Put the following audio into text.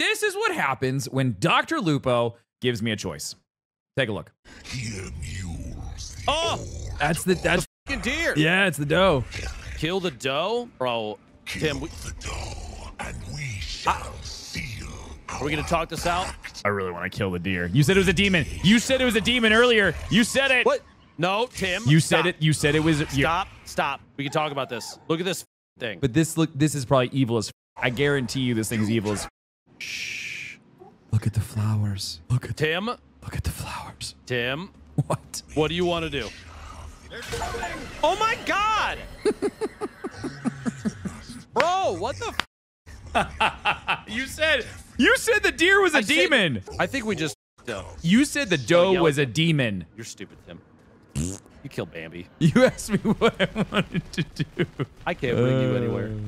This is what happens when Dr. Lupo gives me a choice. Take a look. Oh, That's the that's fucking deer. yeah, it's the doe. Kill the doe, bro. Tim, we, shall are we gonna talk this out? I really want to kill the deer. You said it was a demon. You said it was a demon earlier. You said it. What? No, Tim. You stop. said it. You said it was. you- Stop. Stop. We can talk about this. Look at this thing. But this look. This is probably evil as. I guarantee you, this thing's evil as. Shh. Look at the flowers. Look at. Tim. Look at the flowers. Tim. What? What do you want to do? Oh my God! Bro, what the? F- You said. You said the deer was a I said- demon. I think we just. Uh, You said the doe was a demon. you're stupid, Tim. You killed Bambi. You asked me what I wanted to do. I can't bring you anywhere.